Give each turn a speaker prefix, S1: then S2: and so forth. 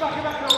S1: back,
S2: Get back, get back,